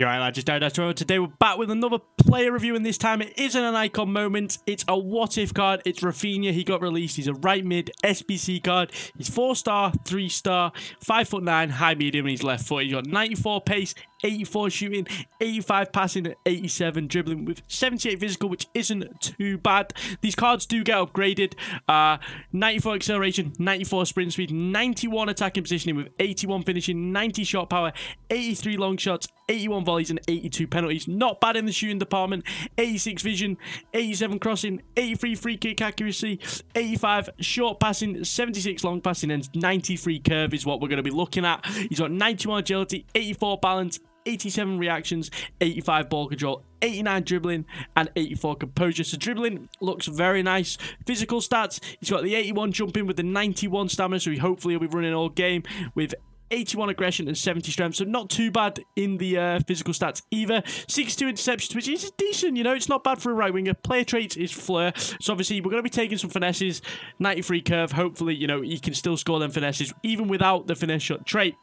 You're right, lads. It's Darry Today we're back with another player review, and this time it isn't an icon moment. It's a what if card. It's Raphinha. He got released. He's a right mid SBC card. He's four star, three star, five foot nine, high medium, and he's left foot. He's got 94 pace, 84 shooting, 85 passing, 87 dribbling with 78 physical, which isn't too bad. These cards do get upgraded. Uh, 94 acceleration, 94 sprint speed, 91 attacking positioning with 81 finishing, 90 shot power, 83 long shots, 81 volleys and 82 penalties. Not bad in the shooting department. 86 vision, 87 crossing, 83 free kick accuracy, 85 short passing, 76 long passing, and 93 curve is what we're going to be looking at. He's got 91 agility, 84 balance, 87 reactions, 85 ball control, 89 dribbling, and 84 composure. So dribbling looks very nice. Physical stats, he's got the 81 jumping with the 91 stamina, so he hopefully will be running all game with 81 aggression and 70 strength, so not too bad in the uh, physical stats either. 62 interceptions, which is decent, you know, it's not bad for a right winger. Player traits is flair, so obviously we're going to be taking some finesses. 93 curve, hopefully, you know, he can still score them finesses even without the finesse shot trait.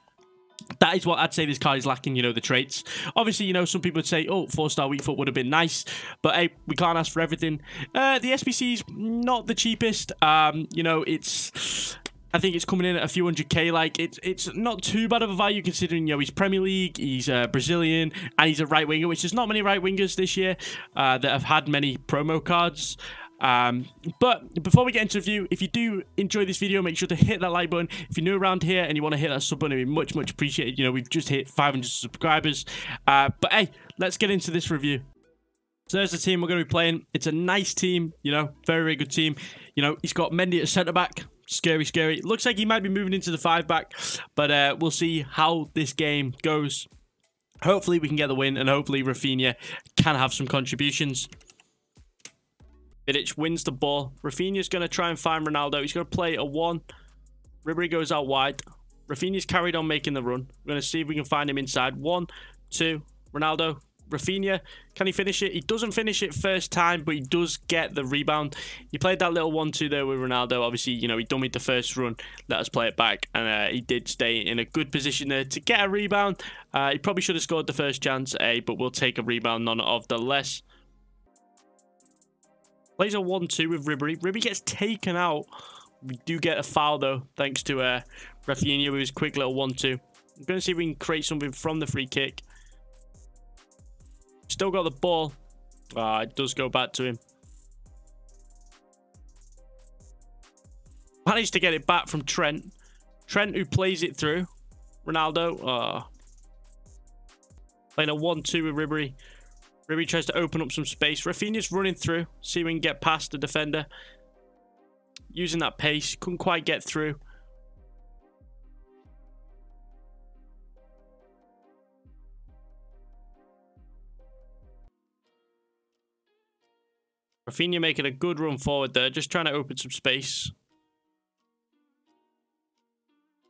That is what I'd say this card is lacking, you know, the traits. Obviously, you know, some people would say, oh, four-star weak foot would have been nice. But, hey, we can't ask for everything. Uh, the SBC's not the cheapest. Um, you know, it's I think it's coming in at a few hundred K. Like, it's it's not too bad of a value considering, you know, he's Premier League, he's uh, Brazilian, and he's a right winger, which is not many right wingers this year uh, that have had many promo cards. Um, but before we get into the review, if you do enjoy this video, make sure to hit that like button. If you're new around here and you want to hit that sub button, it'd be much, much appreciated. You know, we've just hit 500 subscribers. Uh, but hey, let's get into this review. So there's the team we're going to be playing. It's a nice team, you know, very, very good team. You know, he's got Mendy at centre-back, Scary, scary. Looks like he might be moving into the five back, but uh, we'll see how this game goes. Hopefully we can get the win, and hopefully Raphinha can have some contributions. Vidic wins the ball. Raphinha's going to try and find Ronaldo. He's going to play a one. Ribery goes out wide. Raphinha's carried on making the run. We're going to see if we can find him inside. One, two. Ronaldo Raphinha, can he finish it? He doesn't finish it first time, but he does get the rebound. He played that little 1-2 there with Ronaldo. Obviously, you know, he dummied the first run. Let us play it back. And uh, he did stay in a good position there to get a rebound. Uh, he probably should have scored the first chance, A, but we'll take a rebound none of the less. Plays a 1-2 with Ribery. Ribery gets taken out. We do get a foul, though, thanks to uh, Raphinha with his quick little 1-2. I'm going to see if we can create something from the free kick. Still got the ball. Ah, it does go back to him. Managed to get it back from Trent. Trent who plays it through. Ronaldo. Ah. Playing a 1-2 with Ribery. Ribery tries to open up some space. Raphinha's running through. See if we can get past the defender. Using that pace. Couldn't quite get through. Raphinha making a good run forward there, just trying to open some space.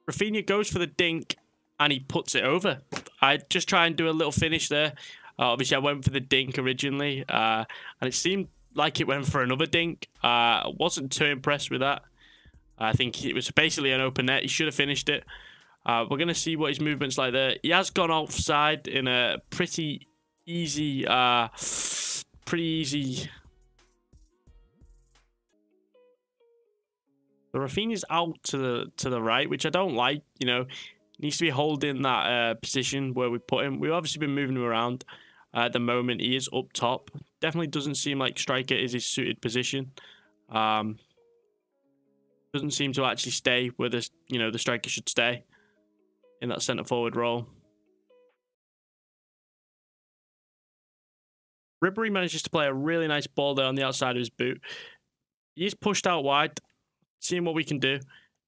Raphinha goes for the dink and he puts it over. I just try and do a little finish there. Uh, obviously, I went for the dink originally, uh, and it seemed like it went for another dink. Uh, I wasn't too impressed with that. I think it was basically an open net. He should have finished it. Uh, we're going to see what his movement's like there. He has gone offside in a pretty easy, uh, pretty easy The Raphinha's out to the to the right, which I don't like. You know, needs to be holding that uh, position where we put him. We've obviously been moving him around. Uh, at the moment, he is up top. Definitely doesn't seem like striker is his suited position. Um, doesn't seem to actually stay where the you know the striker should stay in that centre forward role. Ribery manages to play a really nice ball there on the outside of his boot. He's pushed out wide seeing what we can do.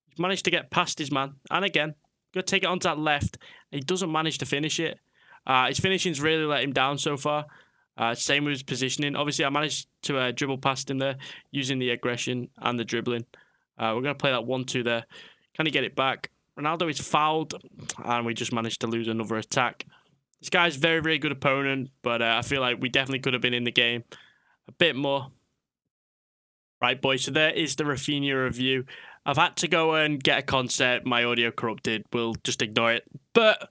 He's managed to get past his man. And again, going to take it onto that left. He doesn't manage to finish it. Uh, his finishing's really let him down so far. Uh, same with his positioning. Obviously, I managed to uh, dribble past him there using the aggression and the dribbling. Uh, we're going to play that 1-2 there. Can he get it back? Ronaldo is fouled, and we just managed to lose another attack. This guy's very, very good opponent, but uh, I feel like we definitely could have been in the game a bit more. Right, boys, so there is the Raphinha review. I've had to go and get a concert. My audio corrupted. We'll just ignore it. But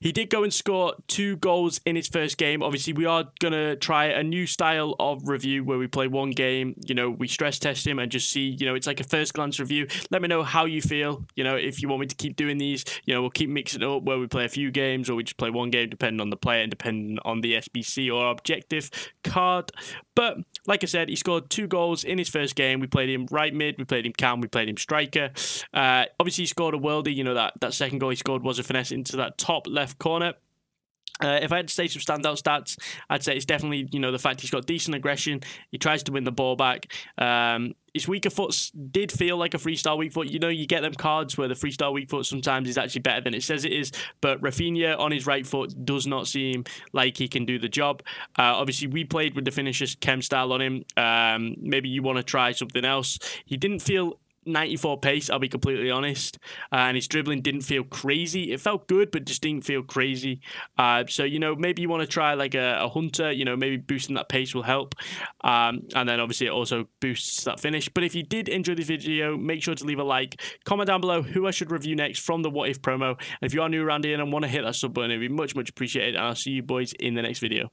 he did go and score two goals in his first game. Obviously, we are going to try a new style of review where we play one game, you know, we stress test him and just see, you know, it's like a first glance review. Let me know how you feel. You know, if you want me to keep doing these, you know, we'll keep mixing up where we play a few games or we just play one game depending on the player and depending on the SBC or objective card. But like I said, he scored two goals in his first game. We played him right mid, we played him cam, we played him striker. Uh, obviously, he scored a worldie. You know that that second goal he scored was a finesse into that top left corner. Uh, if I had to say some standout stats, I'd say it's definitely you know the fact he's got decent aggression. He tries to win the ball back. Um, his weaker foot did feel like a freestyle weak foot. You know, you get them cards where the freestyle weak foot sometimes is actually better than it says it is. But Raphinha on his right foot does not seem like he can do the job. Uh, obviously, we played with the finisher's chem style on him. Um, maybe you want to try something else. He didn't feel 94 pace, I'll be completely honest. Uh, and his dribbling didn't feel crazy. It felt good, but just didn't feel crazy. Uh, so, you know, maybe you want to try like a, a, hunter, you know, maybe boosting that pace will help. Um, and then obviously it also boosts that finish. But if you did enjoy this video, make sure to leave a like. Comment down below who I should review next from the What If promo. And if you are new around here and want to hit that sub button, it'd be much, much appreciated. And I'll see you boys in the next video.